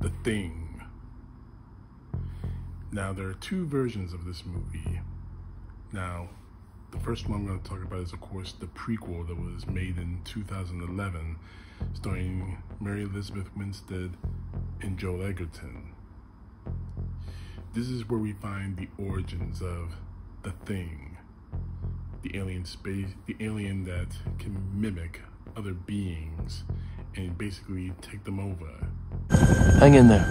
The Thing. Now, there are two versions of this movie. Now, the first one I'm going to talk about is, of course, the prequel that was made in 2011, starring Mary Elizabeth Winstead and Joel Edgerton. This is where we find the origins of the Thing, the alien space, the alien that can mimic other beings and basically take them over. Hang in there.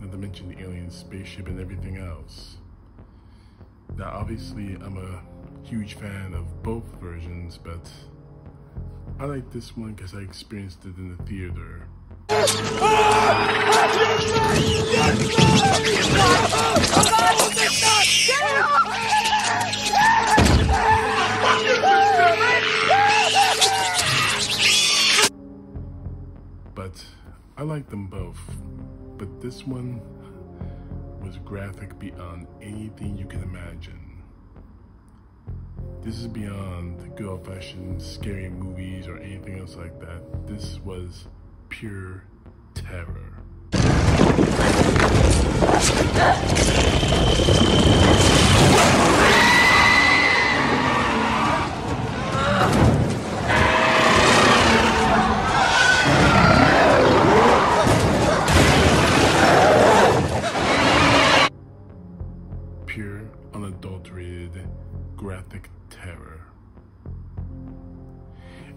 Not to mention the alien spaceship and everything else. Now, obviously, I'm a huge fan of both versions, but I like this one because I experienced it in the theater. But I like them both. But this one was graphic beyond anything you can imagine. This is beyond the good old fashioned scary movies or anything else like that. This was pure terror.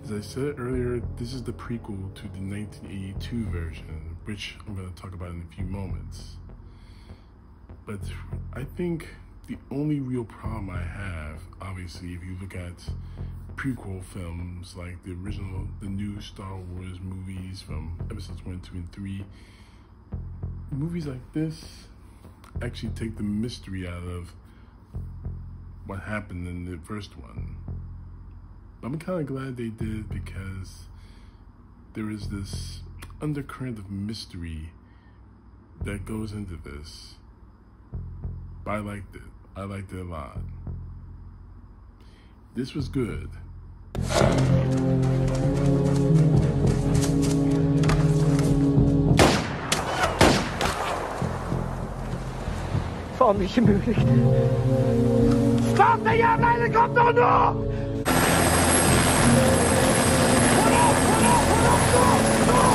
As I said earlier, this is the prequel to the 1982 version, which I'm going to talk about in a few moments. But I think the only real problem I have, obviously, if you look at prequel films like the original, the new Star Wars movies from episodes 1, 2, and 3, movies like this actually take the mystery out of what happened in the first one. I'm kind of glad they did because there is this undercurrent of mystery that goes into this. But I liked it. I liked it a lot. This was good. Faen ikke mulig. Start den jævla helikopteret nå! Slipp! Der weg.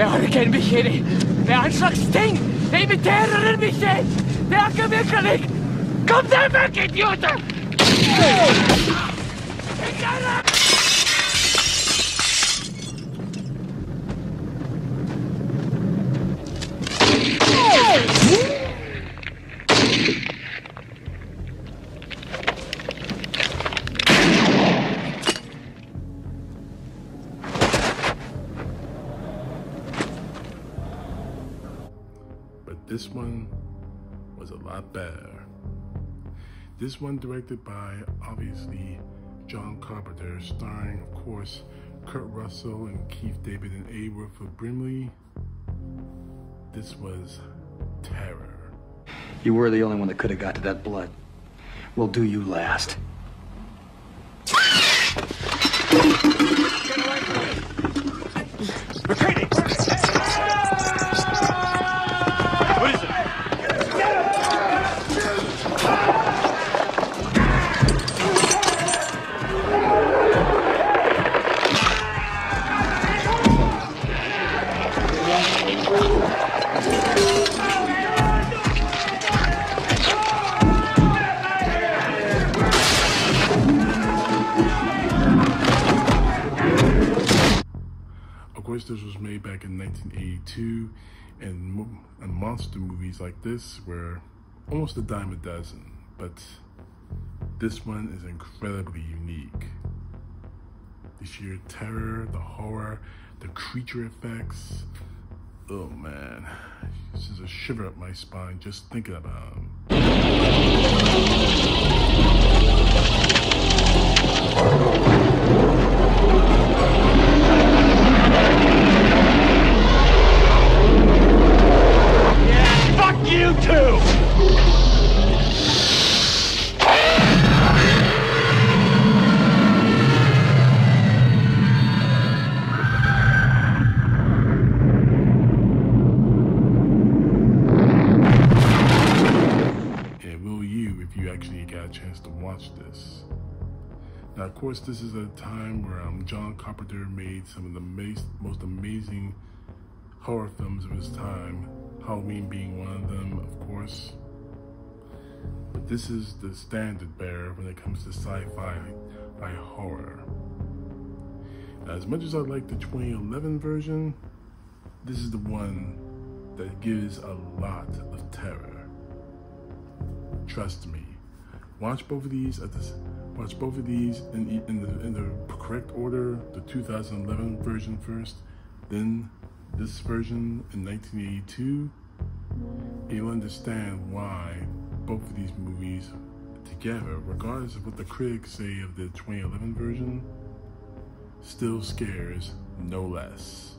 The hurricane mich hier nicht. Der Anschlag De Die in mich nicht. We Acker wirklich nicht. Komm da weg, Idiote! This one was a lot better. This one directed by obviously John Carpenter, starring, of course, Kurt Russell and Keith David and A. Wilford Brimley. This was terror. You were the only one that could have got to that blood. We'll do you last. This was made back in 1982, and, and monster movies like this were almost a dime a dozen, but this one is incredibly unique. The sheer terror, the horror, the creature effects. Oh man, this is a shiver up my spine just thinking about them. Now, of course, this is a time where um, John Carpenter made some of the most amazing horror films of his time, Halloween being one of them, of course. But this is the standard bearer when it comes to sci-fi horror. As much as I like the 2011 version, this is the one that gives a lot of terror. Trust me. Watch both of these at this. Watch both of these in, in the in the correct order. The 2011 version first, then this version in 1982, you'll understand why both of these movies together, regardless of what the critics say of the 2011 version, still scares no less.